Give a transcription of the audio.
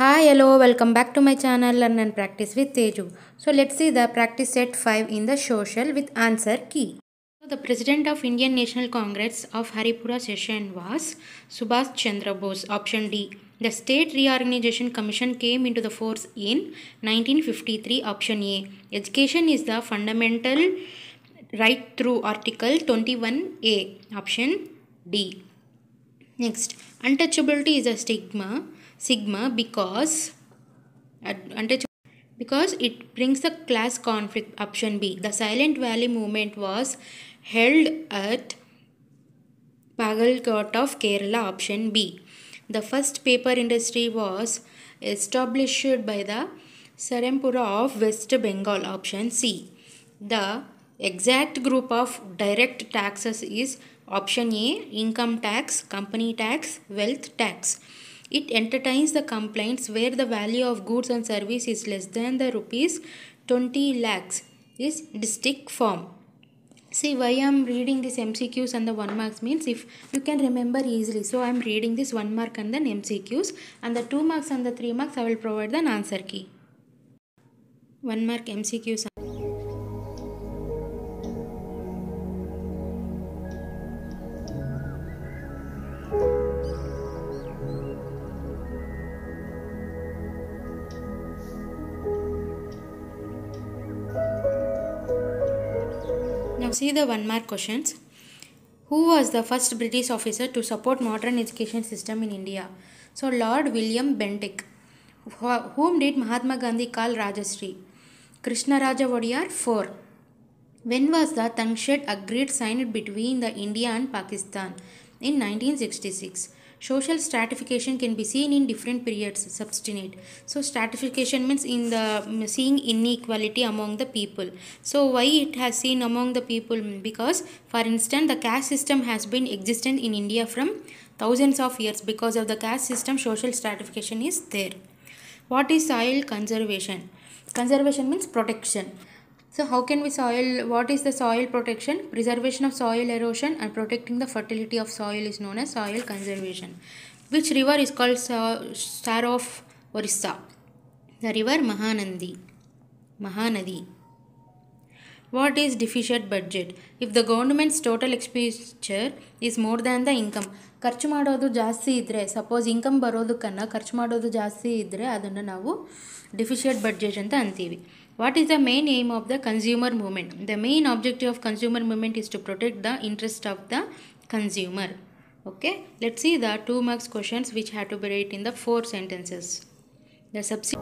Hi, hello, welcome back to my channel Learn and Practice with Teju. So let's see the practice set 5 in the social with answer key. So the president of Indian National Congress of Haripura session was Subhash Chandra Bose, option D. The State Reorganization Commission came into the force in 1953, option A. Education is the fundamental right through Article 21A, option D. Next, untouchability is a stigma, sigma because ad- because it brings the class conflict. Option B. The Silent Valley movement was held at Pagalkot of Kerala. Option B. The first paper industry was established by the Serampura of West Bengal. Option C. The exact group of direct taxes is option A income tax, company tax, wealth tax. It entertains the complaints where the value of goods and service is less than the rupees 20 lakhs is district form. See why I am reading this MCQs and the 1 marks means if you can remember easily. So I am reading this 1 mark and then MCQs and the 2 marks and the 3 marks I will provide the answer key. 1 mark MCQs. See the 1 mark questions. Who was the first British officer to support modern education system in India? So Lord William Bentinck. Wh- Whom did Mahatma Gandhi call Rajarshi? Krishna Raja Wadiyar 4. When was the Tashkent Agreed signed between the India and Pakistan? In 1966. Social stratification can be seen in different periods. Substinate. So stratification means in the seeing inequality among the people. So why it has seen among the people? Because for instance the caste system has been existent in India from thousands of years. Because of the caste system, social stratification is there. What is soil conservation? Conservation means protection. So how can we soil what is the soil protection? Preservation of soil erosion and protecting the fertility of soil is known as soil conservation. Which river is called Star of Orissa? The river Mahanandi. Mahanadi. What is deficit budget? If the government's total expenditure is more than the income. ಖರ್ಚು ಮಾಡೋದು ಜಾಸ್ತಿ ಇದ್ದರೆ suppose income ಬರೋದಕ್ಕನ್ನು ಖರ್ಚು ಮಾಡೋದು ಜಾಸ್ತಿ ಇದ್ದರೆ ಅದನ್ನು ನಾವು ಡಿಫಿಷಿಯೆಂಟ್ ಬಡ್ಜೆಟ್ ಅಂತ ಅಂತೀವಿ. What is the main aim of the consumer movement the main objective of consumer movement is to protect the interest of the consumer okay let see the two marks questions which have to be written in the four sentences the ಸಬ್ಸಿ